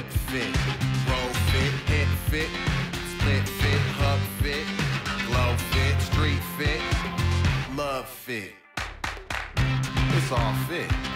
fit. Roll fit, hit fit, split fit, hug fit, glow fit, street fit, love fit. It's all fit.